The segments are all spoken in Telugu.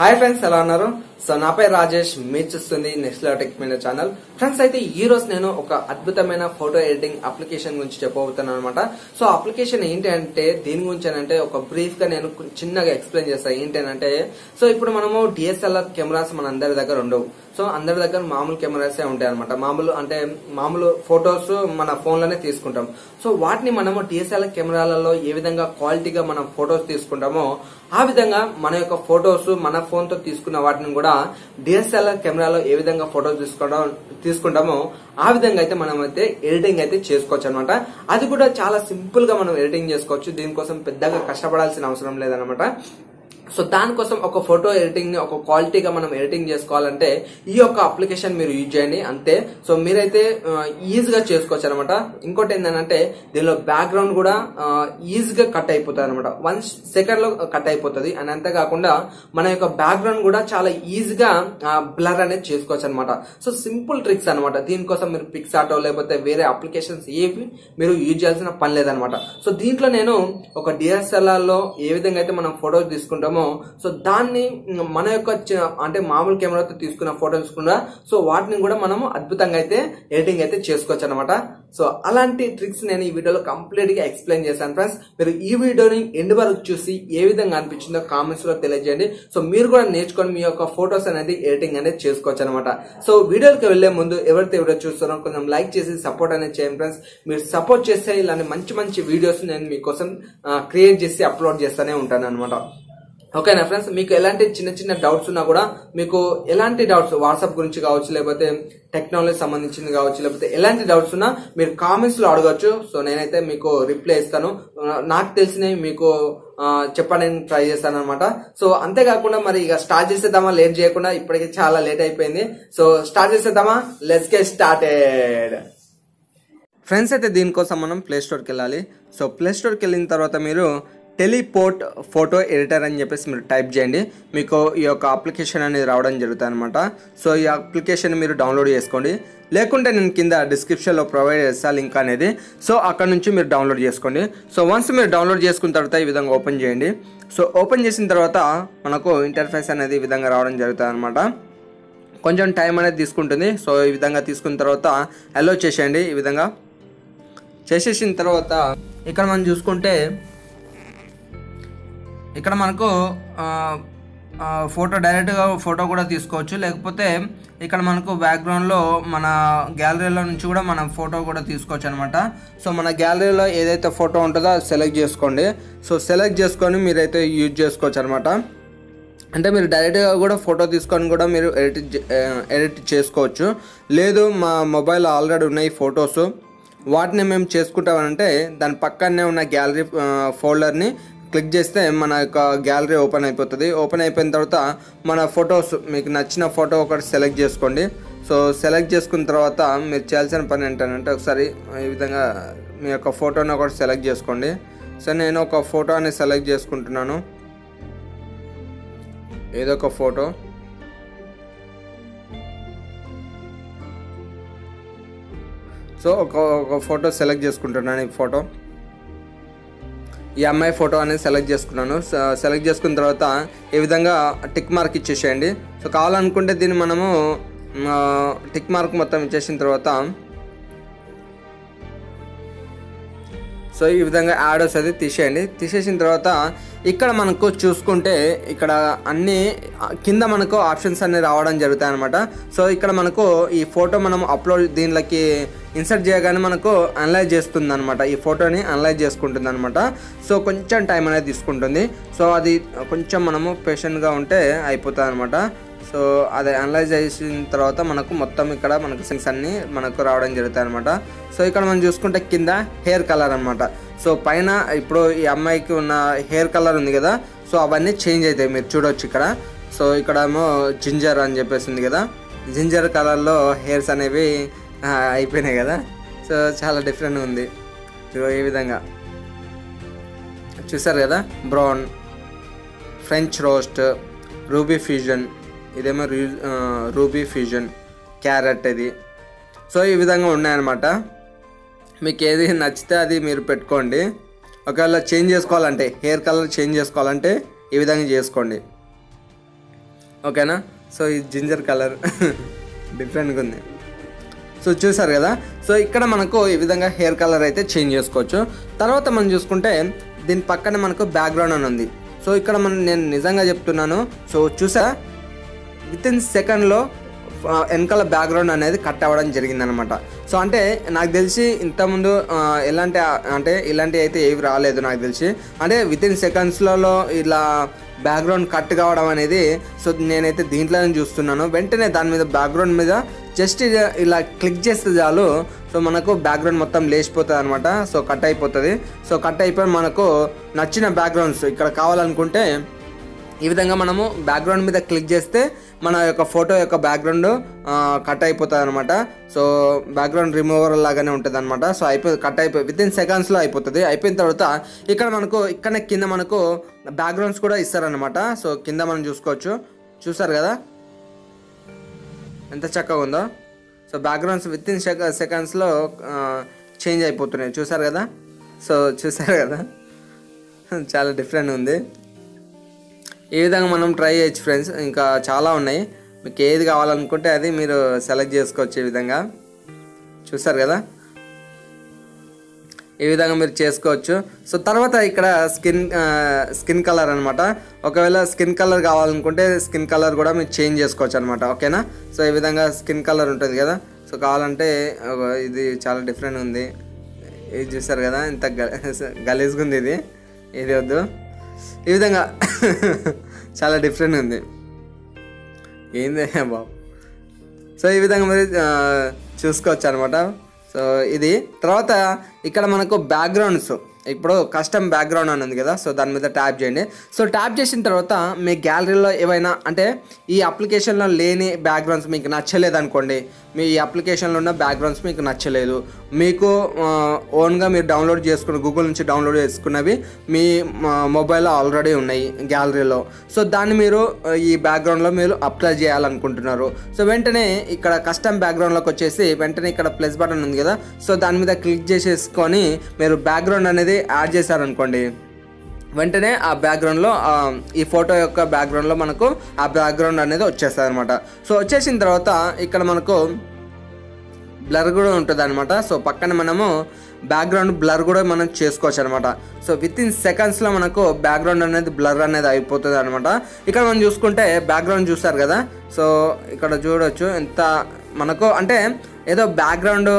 హాయ్ ఫ్రెండ్స్ ఎలా ఉన్నారు? సో నాపై రాజేష్ మీరు చూస్తుంది next tech media channel. Friends అయితే ఈ రోజు నేను ఒక అద్భుతమైన ఫోటో ఎడిటింగ్ అప్లికేషన్ గురించి చెప్పబోతున్నాను అనమాట సో అప్లికేషన్ ఏంటి అంటే దీని గురించి అంటే ఒక బ్రీఫ్గా నేను చిన్నగా ఎక్స్ప్లెయిన్ చేస్తాను ఏంటి అంటే సో ఇప్పుడు మనము డిఎస్ఎల్ఆర్ కెమెరాస్ మన అందరి దగ్గర ఉండవు. సో అందరి దగ్గర మామూలు కెమెరాసే ఉంటాయి అనమాట మామూలు అంటే మామూలు ఫొటోస్ మన ఫోన్లోనే తీసుకుంటాం. సో వాటిని మనము డిఎస్ఎల్ఆర్ కెమెరాలలో ఏ విధంగా క్వాలిటీగా మనం ఫొటోస్ తీసుకుంటామో ఆ విధంగా మన యొక్క ఫొటోస్ మన ఫోన్తో తీసుకున్న వాటిని కూడా డిఎస్ఎల్ఆర్ కెమెరాలో ఏ విధంగా ఫోటో తీసుకోవడం తీసుకుంటామో ఆ విధంగా అయితే మనం అయితే ఎడిటింగ్ అయితే చేసుకోవచ్చు అనమాట అది కూడా చాలా సింపుల్గా మనం ఎడిటింగ్ చేసుకోవచ్చు. దీనికోసం పెద్దగా కష్టపడాల్సిన అవసరం లేదనమాట సో దానికోసం ఒక ఫోటో ఎడిటింగ్ని ఒక క్వాలిటీగా మనం ఎడిటింగ్ చేసుకోవాలంటే ఈ యొక్క అప్లికేషన్ మీరు యూజ్ చేయండి అంతే. సో మీరైతే ఈజీగా చేసుకోవచ్చు అనమాట ఇంకోటి ఏంటంటే దీనిలో బ్యాక్గ్రౌండ్ కూడా ఈజీగా కట్ అయిపోతుంది అనమాట వన్ సెకండ్లో కట్ అయిపోతుంది. అండ్ అంతేకాకుండా మన యొక్క బ్యాక్గ్రౌండ్ కూడా చాలా ఈజీగా బ్లర్ అనేది చేసుకోవచ్చు అనమాట సో సింపుల్ ట్రిక్స్ అనమాట దీనికోసం మీరు పిక్స్ ఆటో లేకపోతే వేరే అప్లికేషన్స్ ఏవి మీరు యూజ్ చేయాల్సిన పని లేదనమాట సో దీంట్లో నేను ఒక డిఎస్ఎల్ఆర్లో ఏ విధంగా అయితే మనం ఫోటోస్ తీసుకుంటామో సో దాన్ని మన యొక్క అంటే మామూలు కెమెరాతో తీసుకున్న ఫోటోస్ కూడా సో వాటిని కూడా మనము అద్భుతంగా అయితే ఎడిటింగ్ అయితే చేసుకోవచ్చు అనమాట సో అలాంటి ట్రిక్స్ నేను ఈ వీడియోలో కంప్లీట్గా ఎక్స్ప్లెయిన్ చేశాను ఫ్రెండ్స్ మీరు ఈ వీడియోని ఎండ్ వరకు చూసి ఏ విధంగా అనిపించిందో కామెంట్స్లో తెలియజేయండి. సో మీరు కూడా నేర్చుకొని మీ యొక్క ఫోటోస్ అనేది ఎడిటింగ్ అనేది చేసుకోవచ్చు అనమాట సో వీడియోకి వెళ్ళే ముందు ఎవరైతే వీడియో చూస్తారో కొంచెం లైక్ చేసి సపోర్ట్ అనేది చేయండి ఫ్రెండ్స్ మీరు సపోర్ట్ చేస్తే ఇలాంటి మంచి మంచి వీడియోస్ నేను మీకోసం క్రియేట్ చేసి అప్లోడ్ చేస్తూనే ఉంటాను అనమాట ఓకేనా ఫ్రెండ్స్? మీకు ఎలాంటి చిన్న చిన్న డౌట్స్ ఉన్నా కూడా మీకు ఎలాంటి డౌట్స్? వాట్సాప్ గురించి కావచ్చు లేకపోతే టెక్నాలజీ సంబంధించింది కావచ్చు లేకపోతే ఎలాంటి డౌట్స్ ఉన్నా మీరు కామెంట్స్లో అడగచ్చు. సో నేనైతే మీకు రిప్లై ఇస్తాను. నాకు తెలిసినవి మీకు చెప్పడానికి ట్రై చేస్తాను అనమాట సో అంతేకాకుండా మరి ఇక స్టార్ట్ చేసేద్దామా లేట్ చేయకుండా ఇప్పటికే చాలా లేట్ అయిపోయింది. సో స్టార్ట్ చేసేద్దామా? లెట్స్ గెట్ స్టార్టెడ్ ఫ్రెండ్స్ అయితే దీనికోసం మనం ప్లే స్టోర్కి వెళ్ళాలి. సో ప్లే స్టోర్కి వెళ్ళిన తర్వాత మీరు టెలిపోర్ట్ ఫోటో ఎడిటర్ అని చెప్పేసి మీరు టైప్ చేయండి. మీకు ఈ యొక్క అప్లికేషన్ అనేది రావడం జరుగుతుంది అనమాట సో ఈ అప్లికేషన్ మీరు డౌన్లోడ్ చేసుకోండి. లేకుంటే నేను కింద డిస్క్రిప్షన్లో ప్రొవైడ్ చేస్తా లింక్ అనేది. సో అక్కడ నుంచి మీరు డౌన్లోడ్ చేసుకోండి. సో వన్స్ మీరు డౌన్లోడ్ చేసుకున్న తర్వాత ఈ విధంగా ఓపెన్ చేయండి. సో ఓపెన్ చేసిన తర్వాత మనకు ఇంటర్ఫేస్ అనేది ఈ విధంగా రావడం జరుగుతుంది అనమాట కొంచెం టైం అనేది తీసుకుంటుంది. సో ఈ విధంగా తీసుకున్న తర్వాత అలో చేసేయండి ఈ విధంగా. చేసేసిన తర్వాత ఇక్కడ మనం చూసుకుంటే ఇక్కడ మనకు ఫోటో డైరెక్ట్గా ఫోటో కూడా తీసుకోవచ్చు. లేకపోతే ఇక్కడ మనకు బ్యాక్గ్రౌండ్లో మన గ్యాలరీలో నుంచి కూడా మనం ఫోటో కూడా తీసుకోవచ్చు అనమాట సో మన గ్యాలరీలో ఏదైతే ఫోటో ఉంటుందో అది సెలెక్ట్ చేసుకోండి. సో సెలెక్ట్ చేసుకొని మీరైతే యూజ్ చేసుకోవచ్చు అనమాట అంటే మీరు డైరెక్ట్గా కూడా ఫోటో తీసుకొని కూడా మీరు ఎడిట్ చే- ఎడిట్ చేసుకోవచ్చు. లేదు మా మొబైల్ ఆల్రెడీ ఉన్నాయి ఫొటోస్. వాటిని మేము చేసుకుంటామంటే దాని పక్కనే ఉన్న గ్యాలరీ ఫోల్డర్ని క్లిక్ చేస్తే మన యొక్క గ్యాలరీ ఓపెన్ అయిపోతుంది. ఓపెన్ అయిపోయిన తర్వాత మన ఫొటోస్ మీకు నచ్చిన ఫోటో ఒకటి సెలెక్ట్ చేసుకోండి. సో సెలెక్ట్ చేసుకున్న తర్వాత మీరు చేయాల్సిన పని ఏంటంటే ఒకసారి ఈ విధంగా మీ యొక్క ఫోటోని ఒకటి సెలెక్ట్ చేసుకోండి. సో నేను ఒక ఫోటోని సెలెక్ట్ చేసుకుంటున్నాను. ఏదో ఒక ఫోటో. సో ఒక ఒక ఫోటో సెలెక్ట్ చేసుకుంటున్నాను ఈ ఫోటో. ఈ అమ్మాయి ఫోటో అనేది సెలెక్ట్ చేసుకున్నాను. సెలెక్ట్ చేసుకున్న తర్వాత ఈ విధంగా టిక్ మార్క్ ఇచ్చేసేయండి. సో కావాలనుకుంటే దీన్ని మనము టిక్ మార్క్ మొత్తం ఇచ్చేసిన తర్వాత సో ఈ విధంగా యాడోస్ అయితే తీసేయండి. తీసేసిన తర్వాత ఇక్కడ మనకు చూసుకుంటే ఇక్కడ అన్ని కింద మనకు ఆప్షన్స్ అన్నీ రావడం జరుగుతాయి అనమాట సో ఇక్కడ మనకు ఈ ఫోటో మనం అప్లోడ్ దీనిలోకి ఇన్సర్ట్ చేయగానే మనకు అనలైజ్ చేస్తుంది అనమాట ఈ ఫోటోని అనలైజ్ చేసుకుంటుంది అనమాట సో కొంచెం టైం అనేది తీసుకుంటుంది. సో అది కొంచెం మనము పేషెంట్గా ఉంటే అయిపోతుంది అనమాట సో అది అనలైజ్ చేసిన తర్వాత మనకు మొత్తం ఇక్కడ మనకు సెన్స్ అన్ని మనకు రావడం జరుగుతాయి అనమాట సో ఇక్కడ మనం చూసుకుంటే కింద హెయిర్ కలర్ అనమాట సో పైన ఇప్పుడు ఈ అమ్మాయికి ఉన్న హెయిర్ కలర్ ఉంది కదా సో అవన్నీ చేంజ్ అవుతాయి. మీరు చూడొచ్చు ఇక్కడ. సో ఇక్కడ ఏమో జింజర్ అని చెప్పేసి ఉంది కదా. జింజర్ కలర్లో హెయిర్స్ అనేవి అయిపోయినాయి కదా. సో చాలా డిఫరెంట్ ఉంది. ఈ విధంగా. చూసారు కదా? Brown French roast ruby fusion ఇదేమో రూ రూబీ ఫ్యూజన్ క్యారెట్ ఇది. సో ఈ విధంగా ఉన్నాయన్నమాట. మీకు ఏది నచ్చితే అది మీరు పెట్టుకోండి. ఒకవేళ చేంజ్ చేసుకోవాలంటే హెయిర్ కలర్ చేంజ్ చేసుకోవాలంటే ఈ విధంగా చేసుకోండి. ఓకేనా? సో ఈ జింజర్ కలర్ డిఫరెంట్గా ఉంది. సో చూసారు కదా? సో ఇక్కడ మనకు ఈ విధంగా హెయిర్ కలర్ అయితే చేంజ్ చేసుకోవచ్చు. తర్వాత మనం చూసుకుంటే దీని పక్కన మనకు బ్యాక్గ్రౌండ్ అని ఉంది. సో ఇక్కడ మనం నేను నిజంగా చెప్తున్నాను. సో చూసా విత్ ఇన్ సెకండ్లో వెనకాల బ్యాక్గ్రౌండ్ అనేది కట్ అవ్వడం జరిగిందనమాట. సో అంటే నాకు తెలిసి ఇంతకుముందు ఎలాంటి అంటే ఇలాంటివి అయితే ఏవి రాలేదు నాకు తెలిసి. అంటే విత్ ఇన్ సెకండ్స్లలో ఇలా బ్యాక్గ్రౌండ్ కట్ కావడం అనేది సో నేనైతే దీంట్లోనే చూస్తున్నాను. వెంటనే దాని మీద బ్యాక్గ్రౌండ్ మీద జస్ట్ ఇలా క్లిక్ చేస్తే చాలు. సో మనకు బ్యాక్గ్రౌండ్ మొత్తం లేచిపోతుంది అనమాట. సో కట్ అయిపోతుంది. సో కట్ అయిపోయి మనకు నచ్చిన బ్యాక్గ్రౌండ్స్ ఇక్కడ కావాలనుకుంటే ఈ విధంగా మనము బ్యాక్గ్రౌండ్ మీద క్లిక్ చేస్తే మన యొక్క ఫోటో యొక్క బ్యాక్గ్రౌండ్ కట్ అయిపోతుంది అనమాట సో బ్యాక్గ్రౌండ్ రిమూవర్ లాగానే ఉంటుంది అనమాట సో అయిపోయి కట్ అయిపోయి విత్ ఇన్ సెకండ్స్లో అయిపోతుంది. అయిపోయిన తర్వాత ఇక్కడ మనకు ఇక్కడ కింద మనకు బ్యాక్గ్రౌండ్స్ కూడా ఇస్తారనమాట సో కింద మనం చూసుకోవచ్చు. చూసారు కదా? ఎంత చక్కగా ఉందో. So backgrounds with in sec సెకండ్స్లో చేంజ్ అయిపోతున్నాయి. చూసారు కదా? సో చూసారు కదా? చాలా డిఫరెంట్ ఉంది. ఈ విధంగా మనం ట్రై చేయొచ్చు ఫ్రెండ్స్. ఇంకా చాలా ఉన్నాయి. మీకు ఏది కావాలనుకుంటే అది మీరు సెలెక్ట్ చేసుకోవచ్చు ఈ విధంగా. చూసారు కదా? ఈ విధంగా మీరు చేసుకోవచ్చు. సో తర్వాత ఇక్కడ స్కిన్ స్కిన్ కలర్ అనమాట ఒకవేళ స్కిన్ కలర్ కావాలనుకుంటే స్కిన్ కలర్ కూడా మీరు చేంజ్ చేసుకోవచ్చు అనమాట ఓకేనా? సో ఈ విధంగా స్కిన్ కలర్ ఉంటుంది కదా? సో కావాలంటే ఇది చాలా డిఫరెంట్ ఉంది. ఇది చూసారు కదా? ఇంత గలీజ్గా ఉంది ఇది. ఇది వద్దు. ఈ విధంగా చాలా డిఫరెంట్ ఉంది. ఏంది బాబు? సో ఈ విధంగా మరి చూసుకోవచ్చు అనమాట సో ఇది తర్వాత ఇక్కడ మనకు బ్యాక్గ్రౌండ్స్ ఇప్పుడు కస్టమ్ బ్యాక్గ్రౌండ్ అని ఉంది కదా సో దాని మీద ట్యాప్ చేయండి. సో ట్యాప్ చేసిన తర్వాత మీ గ్యాలరీలో ఏవైనా అంటే ఈ అప్లికేషన్లో లేని బ్యాక్గ్రౌండ్స్ మీకు నచ్చలేదు అనుకోండి మీ అప్లికేషన్లో ఉన్న బ్యాక్గ్రౌండ్స్ మీకు నచ్చలేదు. మీకు ఓన్గా మీరు డౌన్లోడ్ చేసుకున్న గూగుల్ నుంచి డౌన్లోడ్ చేసుకున్నవి మీ మొబైల్లో ఆల్రెడీ ఉన్నాయి గ్యాలరీలో సో దాన్ని మీరు ఈ బ్యాక్గ్రౌండ్లో మీరు అప్లై చేయాలనుకుంటున్నారు. సో వెంటనే ఇక్కడ కస్టమ్ బ్యాక్గ్రౌండ్లోకి వచ్చేసి వెంటనే ఇక్కడ ప్లస్ బటన్ ఉంది కదా. సో దాని మీద క్లిక్ చేసేసుకొని మీరు బ్యాక్గ్రౌండ్ అనేది యాడ్ చేశారనుకోండి. వెంటనే ఆ బ్యాక్గ్రౌండ్లో ఈ ఫోటో యొక్క బ్యాక్గ్రౌండ్లో మనకు ఆ బ్యాక్గ్రౌండ్ అనేది వచ్చేస్తుంది అనమాట సో వచ్చేసిన తర్వాత ఇక్కడ మనకు బ్లర్ కూడా ఉంటుంది అనమాట సో పక్కన మనము బ్యాక్గ్రౌండ్ బ్లర్ కూడా మనం చేసుకోవచ్చు అనమాట సో విత్ ఇన్ సెకండ్స్లో మనకు బ్యాక్గ్రౌండ్ అనేది బ్లర్ అనేది అయిపోతుంది అనమాట ఇక్కడ మనం చూసుకుంటే బ్యాక్గ్రౌండ్ చూస్తారు కదా? సో ఇక్కడ చూడొచ్చు ఎంత మనకు అంటే ఏదో బ్యాక్గ్రౌండ్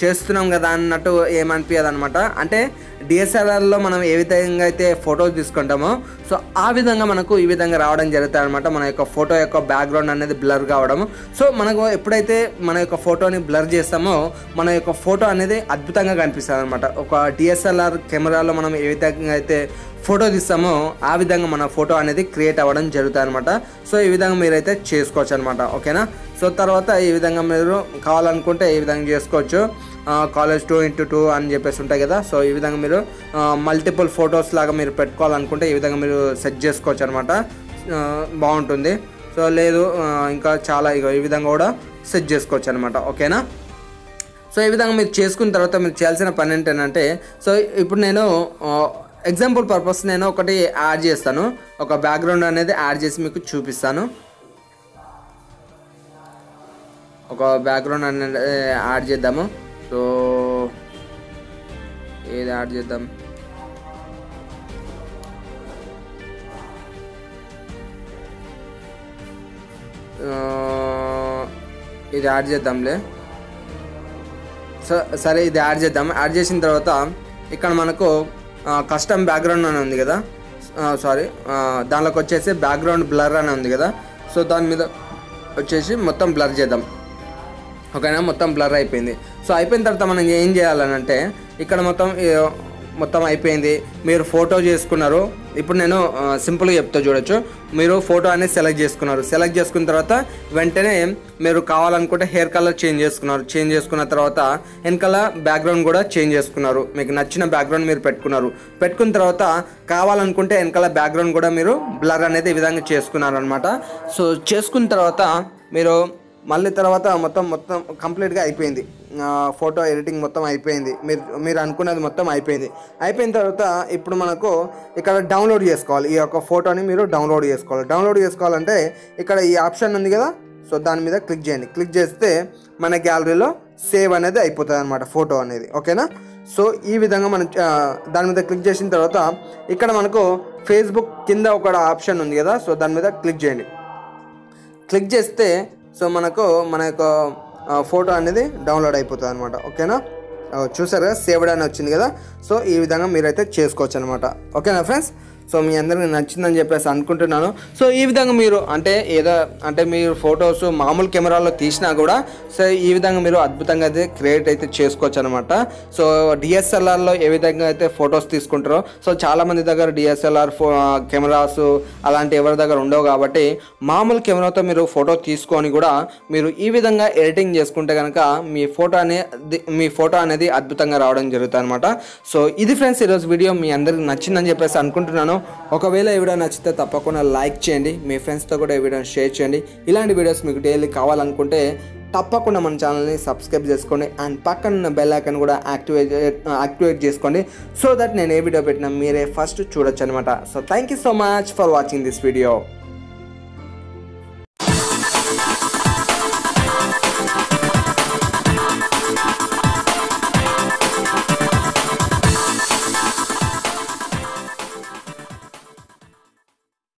చేస్తున్నాం కదా అన్నట్టు ఏమనిపించదు అనమాట అంటే డిఎస్ఎల్ఆర్లో మనం ఏ విధంగా అయితే ఫోటోస్ తీసుకుంటామో సో ఆ విధంగా మనకు ఈ విధంగా రావడం జరుగుతుంది అనమాట మన యొక్క ఫోటో యొక్క బ్యాక్గ్రౌండ్ అనేది బ్లర్ కావడం సో మనకు ఎప్పుడైతే మన యొక్క ఫోటోని బ్లర్ చేస్తామో మన యొక్క ఫోటో అనేది అద్భుతంగా కనిపిస్తుంది అనమాట ఒక డిఎస్ఎల్ఆర్ కెమెరాలో మనం ఏ విధంగా అయితే ఫోటో తీస్తామో. ఆ విధంగా మన ఫోటో అనేది క్రియేట్ అవ్వడం జరుగుతుంది అనమాట సో ఈ విధంగా మీరైతే చేసుకోవచ్చు అనమాట ఓకేనా? సో తర్వాత ఈ విధంగా మీరు కావాలనుకుంటే ఈ విధంగా చేసుకోవచ్చు. కాలేజ్ టూ ఇంటూ టూ అని చెప్పేసి ఉంటాయి కదా. సో ఈ విధంగా మీరు మల్టిపుల్ ఫొటోస్ లాగా మీరు పెట్టుకోవాలనుకుంటే ఈ విధంగా మీరు సెట్ చేసుకోవచ్చు అనమాట బాగుంటుంది. సో లేదు ఇంకా చాలా ఈ విధంగా కూడా సెట్ చేసుకోవచ్చు అనమాట ఓకేనా? సో ఈ విధంగా మీరు చేసుకున్న తర్వాత మీరు చేయాల్సిన పని ఏంటంటే సో ఇప్పుడు నేను ఎగ్జాంపుల్ పర్పస్ నేను ఒకటి యాడ్ చేస్తాను. ఒక బ్యాక్గ్రౌండ్ అనేది యాడ్ చేసి మీకు చూపిస్తాను. ఒక బ్యాక్గ్రౌండ్ అనేది యాడ్ చేద్దాము. సో ఏది యాడ్ చేద్దాం? ఇది యాడ్ చేద్దాంలే. సో సరే ఇది యాడ్ చేద్దాం యాడ్ చేసిన తర్వాత ఇక్కడ మనకు కస్టమ్ బ్యాక్గ్రౌండ్ అని ఉంది కదా? సారీ దానిలోకి వచ్చేసి బ్యాక్గ్రౌండ్ బ్లర్ అని ఉంది కదా? సో దాని మీద వచ్చేసి మొత్తం బ్లర్ చేద్దాం. ఓకేనా? మొత్తం బ్లర్ అయిపోయింది. సో అయిపోయిన తర్వాత మనం ఏం చేయాలని అంటే ఇక్కడ మొత్తం మొత్తం అయిపోయింది. మీరు ఫోటో చేసుకున్నారు. ఇప్పుడు నేను సింపుల్గా చెప్తా చూడొచ్చు. మీరు ఫోటో అనేది సెలెక్ట్ చేసుకున్నారు. సెలెక్ట్ చేసుకున్న తర్వాత వెంటనే మీరు కావాలనుకుంటే హెయిర్ కలర్ చేంజ్ చేసుకున్నారు. చేంజ్ చేసుకున్న తర్వాత వెనకాల బ్యాక్గ్రౌండ్ కూడా చేంజ్ చేసుకున్నారు. మీకు నచ్చిన బ్యాక్గ్రౌండ్ మీరు పెట్టుకున్నారు. పెట్టుకున్న తర్వాత కావాలనుకుంటే వెనకాల బ్యాక్గ్రౌండ్ కూడా మీరు బ్లర్ అనేది ఈ విధంగా చేసుకున్నారనమాట సో చేసుకున్న తర్వాత మీరు మళ్ళీ తర్వాత మొత్తం మొత్తం కంప్లీట్గా అయిపోయింది. ఫోటో ఎడిటింగ్ మొత్తం అయిపోయింది. మీరు మీరు అనుకున్నది మొత్తం అయిపోయింది. అయిపోయిన తర్వాత ఇప్పుడు మనకు ఇక్కడ డౌన్లోడ్ చేసుకోవాలి. ఈ యొక్క ఫోటోని మీరు డౌన్లోడ్ చేసుకోవాలి. డౌన్లోడ్ చేసుకోవాలంటే ఇక్కడ ఈ ఆప్షన్ ఉంది కదా? సో దాని మీద క్లిక్ చేయండి. క్లిక్ చేస్తే మన గ్యాలరీలో సేవ్ అనేది అయిపోతుంది అనమాట ఫోటో అనేది. ఓకేనా? సో ఈ విధంగా మనం దాని మీద క్లిక్ చేసిన తర్వాత ఇక్కడ మనకు ఫేస్బుక్ కింద ఒక ఆప్షన్ ఉంది కదా? సో దాని మీద క్లిక్ చేయండి. క్లిక్ చేస్తే సో మనకు మన యొక్క ఫోటో అనేది డౌన్లోడ్ అయిపోతుంది అనమాట ఓకేనా? చూసారు కదా సేవ్డ్ అని వచ్చింది కదా? సో ఈ విధంగా మీరైతే చేసుకోవచ్చు అనమాట ఓకేనా ఫ్రెండ్స్? సో మీ అందరికి నచ్చిందని చెప్పేసి అనుకుంటున్నాను. సో ఈ విధంగా మీరు అంటే ఏదో అంటే మీరు ఫొటోస్ మామూలు కెమెరాలో తీసినా కూడా సో ఈ విధంగా మీరు అద్భుతంగా అయితే క్రియేట్ అయితే చేసుకోవచ్చు అనమాట సో డిఎస్ఎల్ఆర్లో ఏ విధంగా అయితే ఫొటోస్ తీసుకుంటారో సో చాలామంది దగ్గర డిఎస్ఎల్ఆర్ ఫో కెమెరాస్ అలాంటి ఎవరి దగ్గర ఉండవు కాబట్టి మామూలు కెమెరాతో మీరు ఫోటో తీసుకొని కూడా మీరు ఈ విధంగా ఎడిటింగ్ చేసుకుంటే కనుక మీ ఫోటో అనేది మీ ఫోటో అనేది అద్భుతంగా రావడం జరుగుతుంది అనమాట సో ఇది ఫ్రెండ్స్ ఈరోజు వీడియో. మీ అందరికి నచ్చిందని చెప్పేసి అనుకుంటున్నాను. ఒకవేళ ఈ వీడియో నచ్చితే తప్పకుండా లైక్ చేయండి మీ ఫ్రెండ్స్తో కూడా ఈ వీడియోని షేర్ చేయండి. ఇలాంటి వీడియోస్ మీకు డైలీ కావాలనుకుంటే తప్పకుండా మన ఛానల్ని సబ్స్క్రైబ్ చేసుకోండి అండ్ పక్కన ఉన్న బెల్ ఐకన్ కూడా యాక్టివేట్ యాక్టివేట్ చేసుకోండి. సో దట్ నేను ఏ వీడియో పెట్టినా మీరే ఫస్ట్ చూడొచ్చు అనమాట so thank you so much for watching this video